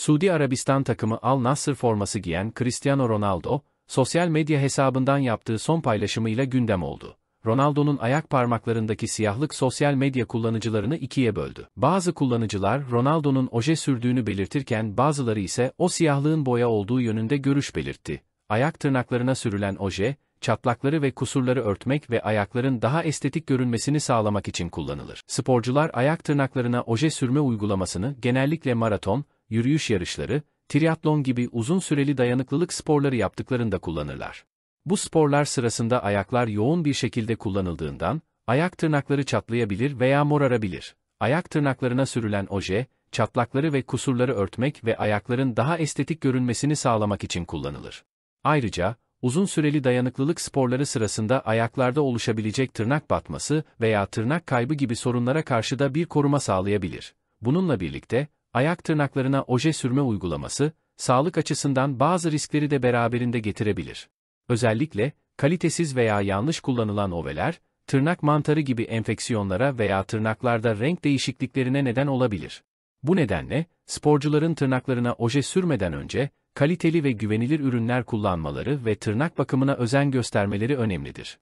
Suudi Arabistan takımı Al Nassr forması giyen Cristiano Ronaldo, sosyal medya hesabından yaptığı son paylaşımıyla gündem oldu. Ronaldo'nun ayak parmaklarındaki siyahlık sosyal medya kullanıcılarını ikiye böldü. Bazı kullanıcılar Ronaldo'nun oje sürdüğünü belirtirken bazıları ise o siyahlığın boya olduğu yönünde görüş belirtti. Ayak tırnaklarına sürülen oje, çatlakları ve kusurları örtmek ve ayakların daha estetik görünmesini sağlamak için kullanılır. Sporcular ayak tırnaklarına oje sürme uygulamasını genellikle maraton, yürüyüş yarışları, triatlon gibi uzun süreli dayanıklılık sporları yaptıklarında kullanırlar. Bu sporlar sırasında ayaklar yoğun bir şekilde kullanıldığından, ayak tırnakları çatlayabilir veya morarabilir. Ayak tırnaklarına sürülen oje, çatlakları ve kusurları örtmek ve ayakların daha estetik görünmesini sağlamak için kullanılır. Ayrıca, uzun süreli dayanıklılık sporları sırasında ayaklarda oluşabilecek tırnak batması veya tırnak kaybı gibi sorunlara karşı da bir koruma sağlayabilir. Bununla birlikte, ayak tırnaklarına oje sürme uygulaması, sağlık açısından bazı riskleri de beraberinde getirebilir. Özellikle, kalitesiz veya yanlış kullanılan oveler, tırnak mantarı gibi enfeksiyonlara veya tırnaklarda renk değişikliklerine neden olabilir. Bu nedenle, sporcuların tırnaklarına oje sürmeden önce, kaliteli ve güvenilir ürünler kullanmaları ve tırnak bakımına özen göstermeleri önemlidir.